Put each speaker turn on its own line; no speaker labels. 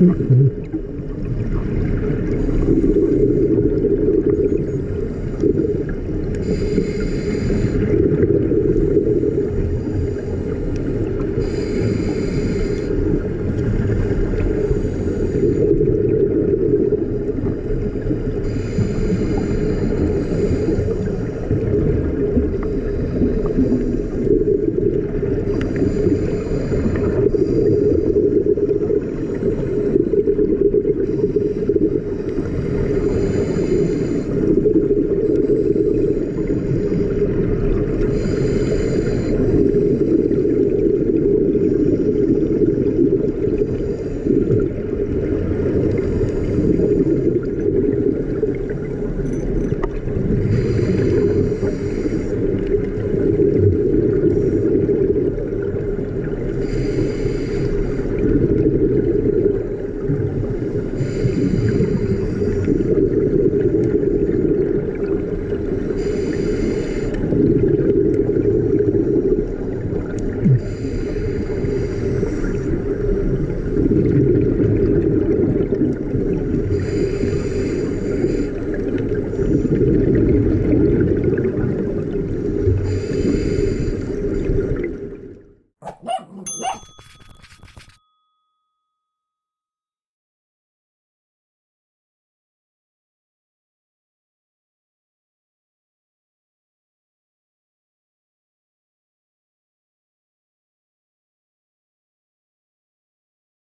はい。